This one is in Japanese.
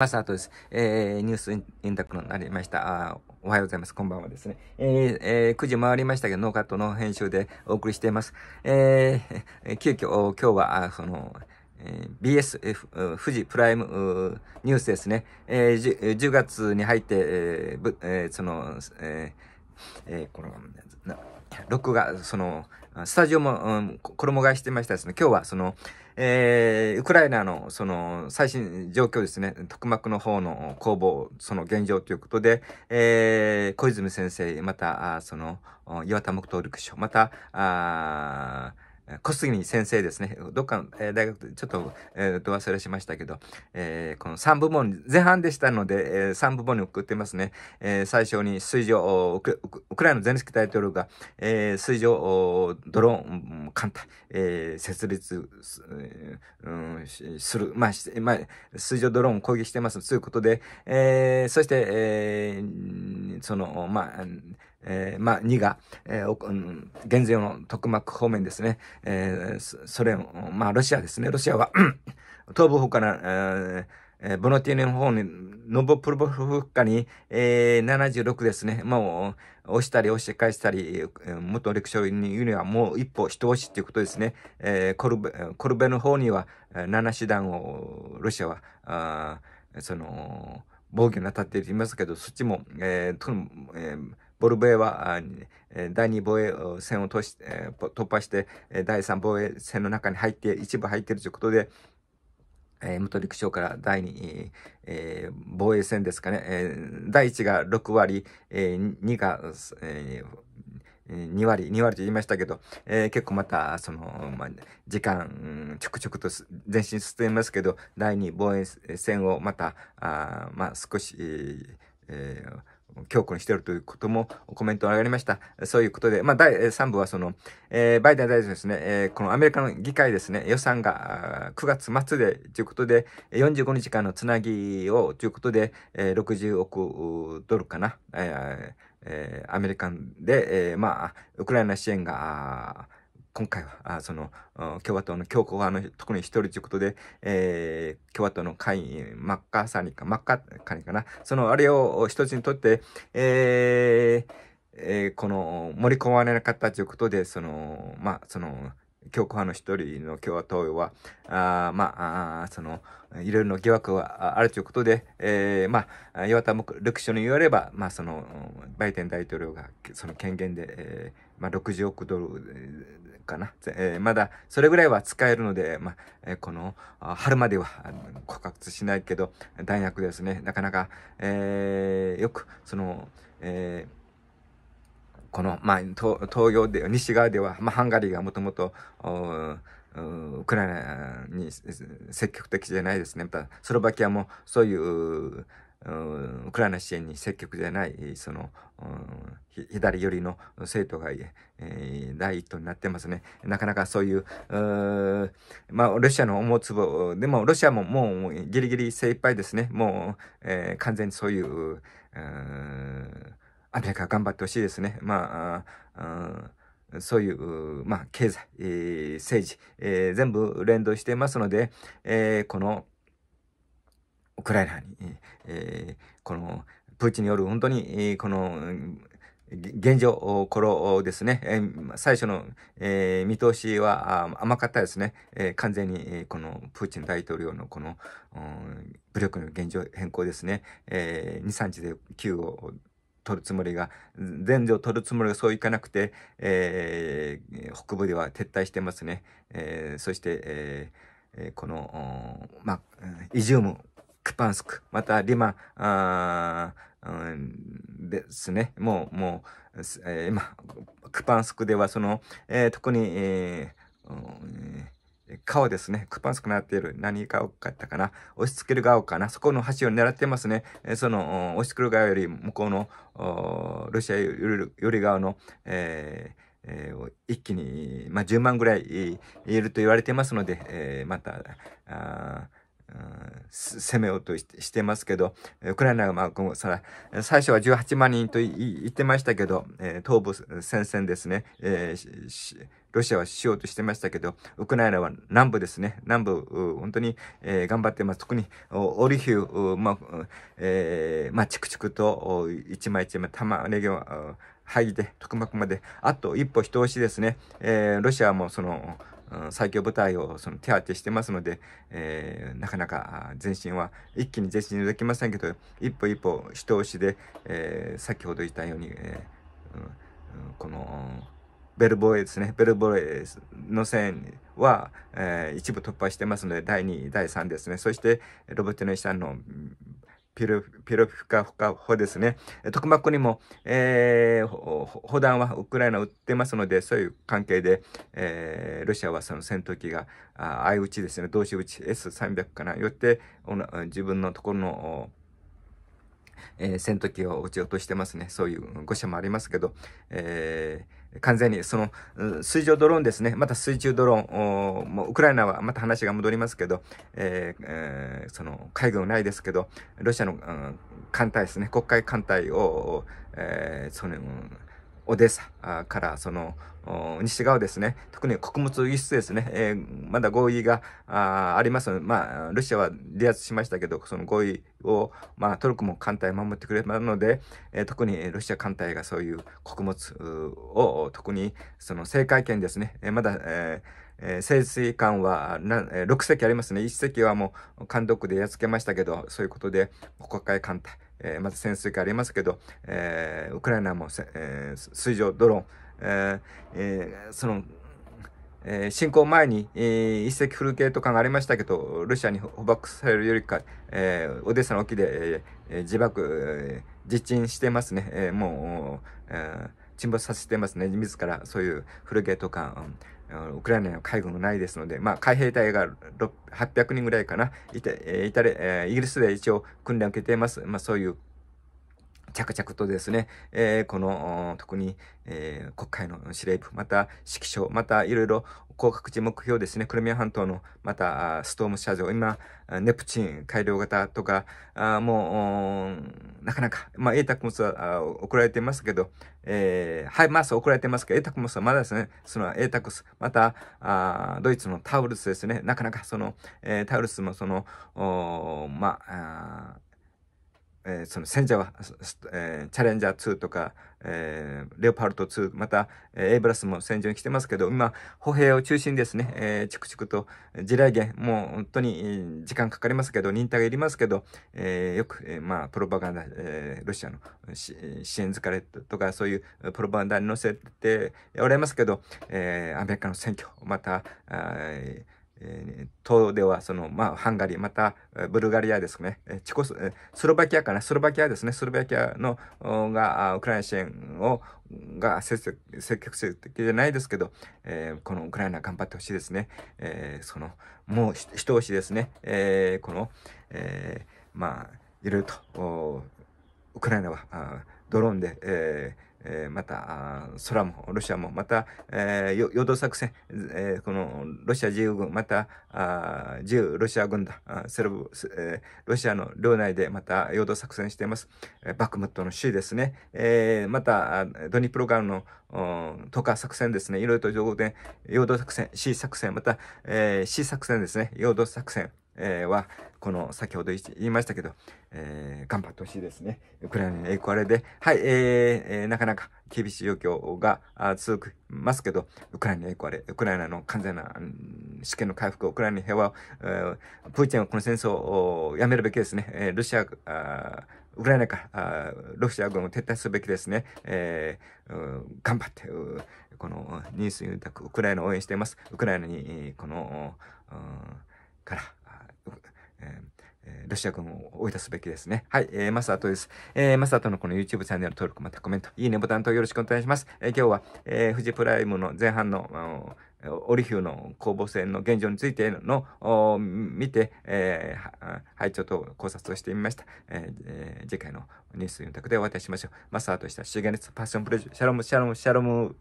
マサトです。えー、ニュースゆんたくになりました。おはようございます。こんばんはですね。えー、えー、9時回りましたけど、ノーカットの編集でお送りしています。えー、急遽、今日は、その、えー、BS、フジプライムニュースですね。えー、10, 10月に入って、えーえー、その、えー、えー、この、録画、その、スタジオも、うん、衣替えしてましたですね。今日は、その、えー、ウクライナのその最新状況ですね、特幕の方の攻防、その現状ということで、えー、小泉先生、また、あその、岩田木刀陸将、また、あ小杉先生ですね。どっかの、えー、大学でちょっと、えー、と忘れしましたけど、えー、この3部門、前半でしたので、えー、3部門に送ってますね。えー、最初に水上、ウクライナのゼネスキ大統領が、えー、水上ドローン艦隊、えー、設立す,、うん、する、まあ、まあ、水上ドローン攻撃してますということで、えー、そして、えー、その、まあ、えー、まあ、2が、えー、うん、現在の特幕方面ですね、えー、ソ連、まあ、ロシアですね。ロシアは東部方から、えー、ボノティネの方に、ノボプロボフッカに、えー、76ですね。もう、押したり押して返したり、元歴史に言うにはもう一歩一押しっていうことですね。えー、コルベ、コルベの方には、7師団を、ロシアは、あその、防御に当たっていますけど、そっちも、えー、えーボルベは、第2防衛線を、突破して、第3防衛線の中に入って、一部入っているということで、えー、元陸将から第2、えー、防衛戦ですかね、えー、第1が6割、えー、2が、えー、2割、2割と言いましたけど、えー、結構また、その、まあ、時間、ちょくちょくと前進進めますけど、第2防衛戦をまた、あまあ、少し、えー、強固にしているということもコメントが上がりました。そういうことで、まあ、第3部はその、えー、バイデン大統領ですね、えー、このアメリカの議会ですね、予算が9月末でということで、45日間のつなぎをということで、えー、60億ドルかな、えーえー、アメリカンで、えー、まあ、ウクライナ支援が、今回は、あその、共和党の強硬派の特に一人ということで、えー、共和党の会員、マッカーサニか、マッカーカニかな、そのあれを一つにとって、えー、えー、この、盛り込まれなかったということで、その、まあ、その、強硬派の一人の共和党は、あまあ、その、いろいろな疑惑はあるということで、えー、まあ、岩田ル書に言われば、まあ、その、バイデン大統領がその権限で、えー、まあ、60億ドルかな。えー、まだそれぐらいは使えるので、まあ、えー、この春までは枯渇しないけど、弾薬ですね、なかなか、えー、よく、その、えーこの、まあ、東洋で、西側では、まあ、ハンガリーがもともと、ウクライナに積極的じゃないですね。また、スロバキアもそういう、ウクライナ支援に積極じゃない、その、左寄りの生徒が、えー、第一党になってますね。なかなかそういう、うまあ、ロシアの思うつぼ、でも、ロシアももうギリギリ精一杯ですね。もう、えー、完全にそういう、うアメリカ頑張ってほしいですね。まあ、そういう、まあ、経済、えー、政治、えー、全部連動していますので、えー、この、ウクライナに、え、この、プーチンによる本当に、この、現状、これですね、最初の、見通しは甘かったですね。完全に、このプーチン大統領のこの、武力の現状変更ですね。え、2、3日で9を取るつもりが、全土を取るつもりがそういかなくて、えー、北部では撤退してますね。えー、そして、えー、この、まあ、イジューム、クパンスク、またリマ、あうん、ですね。もう、もう、えー、今、クパンスクではその、えー、特に、えーうん顔ですね。クパンスくなっている。何顔かったかな。押し付ける顔かな。そこの橋を狙ってますね。えその、押し付ける側より向こうの、ロシアより側の、えーえー、一気に、まあ、10万ぐらいいると言われてますので、えー、また、あ攻めようとしてますけど、ウクライナが、まあ、最初は18万人と言ってましたけど、東部戦線ですね、ロシアはしようとしてましたけど、ウクライナは南部ですね、南部、本当に、頑張ってます。特に、オリヒュー、まあ、えー、まあ、チクチクと、一枚一枚玉ねぎを、剥いで、特幕まで、あと一歩一押しですね、ロシアもその、最強部隊をその手当てしてますので、えー、なかなか前進は一気に前進できませんけど、一歩一歩人押しで、えー、先ほど言ったように、えー、この、ベルボーエですね。ベルボーエの線は、えー、一部突破してますので、第2、第3ですね。そして、ロボテノイさんのピロ、ピロフカフカ砲ですね。特幕にも、えー、砲弾はウクライナ売ってますので、そういう関係で、えー、ロシアはその戦闘機が、あ相打ちですね、同士撃ち S300 かな、よって、自分のところの、えー、戦闘機を撃ち落としてますね。そういう誤射もありますけど、えー完全にその水上ドローンですね。また水中ドローン、もうウクライナはまた話が戻りますけど、えーえー、その海軍ないですけど、ロシアの、艦隊ですね。国会艦隊を、えー、その、オデサからその西側ですね、特に穀物輸出ですね、えー、まだ合意があります。ので、まあ、ロシアは離脱しましたけど、その合意を、まあ、トルコも艦隊守ってくれますので、えー、特にロシア艦隊がそういう穀物を、特にその政界権ですね、えー、まだ、えー、潜水艦は、6隻ありますね。1隻はもう監督でやっつけましたけど、そういうことで、国会艦隊、えー、まず潜水艦ありますけど、えー、ウクライナも、えー、水上ドローン、ええー、その、えー、侵攻前に、えー、一隻フル系とかがありましたけど、ロシアに捕獲されるよりか、えー、オデッサの沖で、えー、自爆、えー、実沈してますね。えー、もう、えー、沈没させてますね。自らそういうフルゲーとか、うんウクライナには海軍がないですので、まあ、海兵隊が800人ぐらいかな、いて、いたれ、イギリスで一応訓練を受けています。まあ、そういう着々とですね、えー、この、特に、えー、国会の司令部、また指揮所、またいろいろ高覚値目標ですね、クリミア半島の、また、ストーム車上、今、ネプチン改良型とか、あもう、なかなか、まあ、エータクモスは送られてますけど、えー、ハイマース送られてますけど、エータクモスはまだですね、そのエータクス、また、あドイツのタウルスですね、なかなかその、えー、タウルスもその、おまああ、えー、その戦車は、えー、チャレンジャー2とか、えー、レオパルト2、また、えー、エイブラスも戦場に来てますけど、今、歩兵を中心にですね、えー、チクチクと地雷原、もう本当に時間かかりますけど、忍耐がいりますけど、えー、よく、えー、まあ、プロパガンダ、えー、ロシアの支援疲れとか、そういうプロパガンダに載せておられますけど、えー、アメリカの選挙、また、えーえー、東ではその、まあ、ハンガリー、また、ブルガリアですね、えチコス、スロバキアかな、スロバキアですね、スロバキアの、が、ウクライナ支援を、が積極的じゃないですけど、えー、このウクライナ頑張ってほしいですね。えー、その、もう一押しですね、えー、この、えー、まあ、いろいろと、ウクライナは、ドローンで、えーえー、また、空も、ロシアも、また、えー、陽動作戦、えー、この、ロシア自由軍、また、あ自由ロシア軍だ、セルブ、えー、ロシアの領内でまた、陽動作戦しています。えー、バクムットの州ですね。えー、また、ドニプロ川の、とか作戦ですね。いろいろと情報で、陽動作戦、C 作戦、また、えー、C 作戦ですね。陽動作戦。えー、は、この、先ほど言いましたけど、えー、頑張ってほしいですね。ウクライナに栄光あれで、はい、えー、えー、なかなか厳しい状況が続きますけど、ウクライナに栄光あれ、ウクライナの完全な、試験の回復、ウクライナの平和を、えー、プーチンはこの戦争をやめるべきですね。えー、ロシア、あウクライナからロシア軍を撤退すべきですね。えー、頑張って、このニュースにウクライナを応援しています。ウクライナに、この、から、えー、ロシア軍を追い出すべきですね。はい、えー、マサトです。えー、マサトのこの YouTube チャンネル登録、またコメント、いいねボタンとよろしくお願いします。えー、今日は、えー、富士プライムの前半の、オリヒューの攻防戦の現状についての、を見て、えー、はい、ちょっと考察をしてみました。えーえ、次回のニュースユンタクでお渡ししましょう。マサーとしたシーゲネツパッションプレジュ、シャロム、シャロム、シャロム。